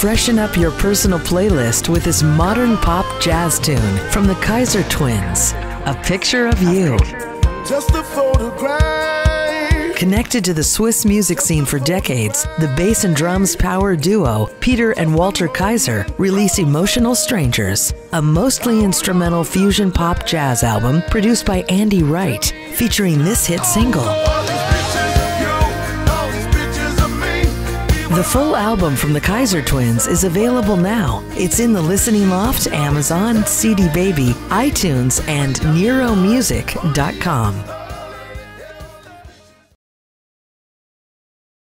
Freshen up your personal playlist with this modern pop jazz tune from the Keiser Twins. A picture of you. Just a photograph. Connected to the Swiss music scene for decades, the bass and drums power duo, Peter and Walter Keiser, release Emotional Strangers, a mostly instrumental fusion pop jazz album produced by Andy Wright, featuring this hit single. The full album from the Keiser Twins is available now. It's in the Listening Loft, Amazon, CD Baby, iTunes, and NiRoMusic.com.